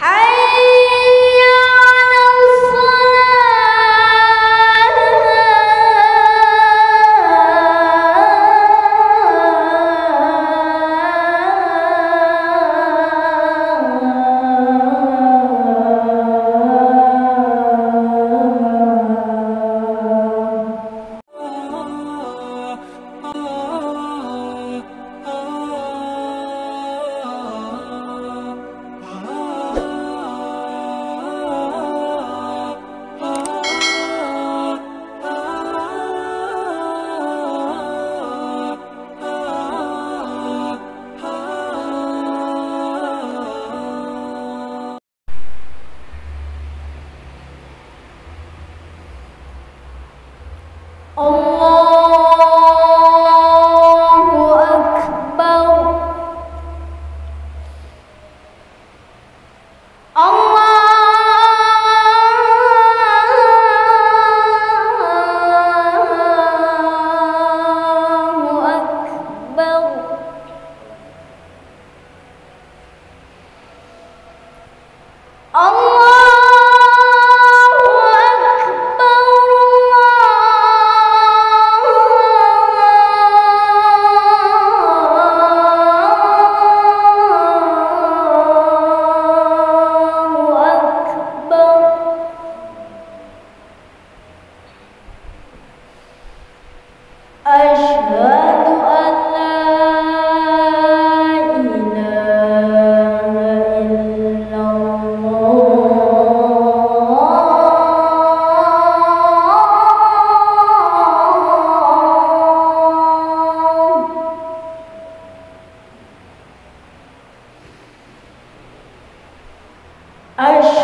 は。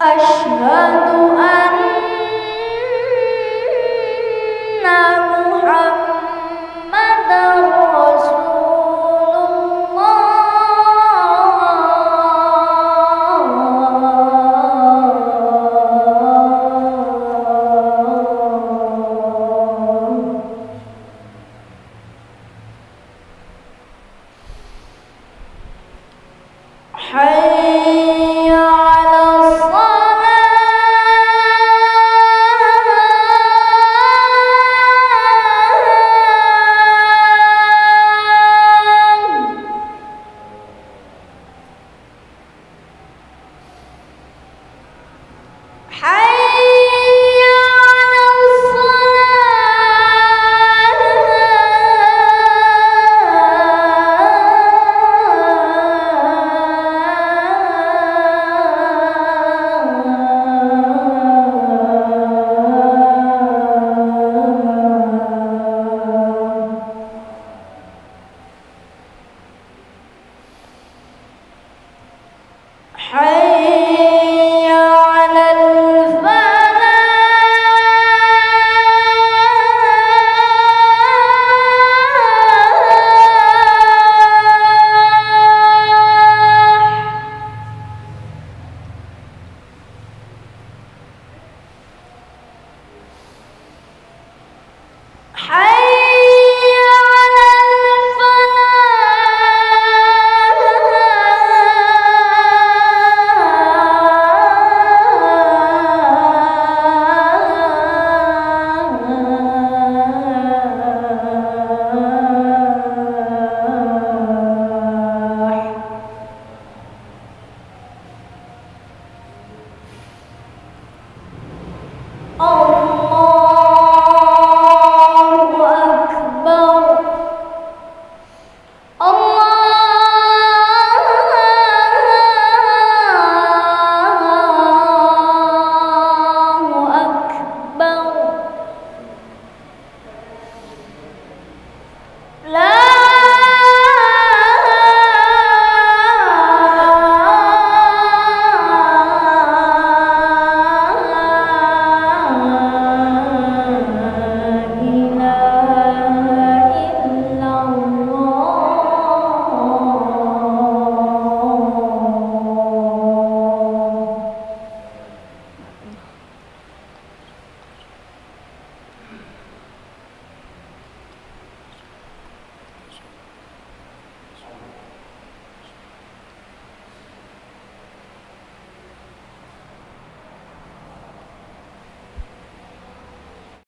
Achando a Hi.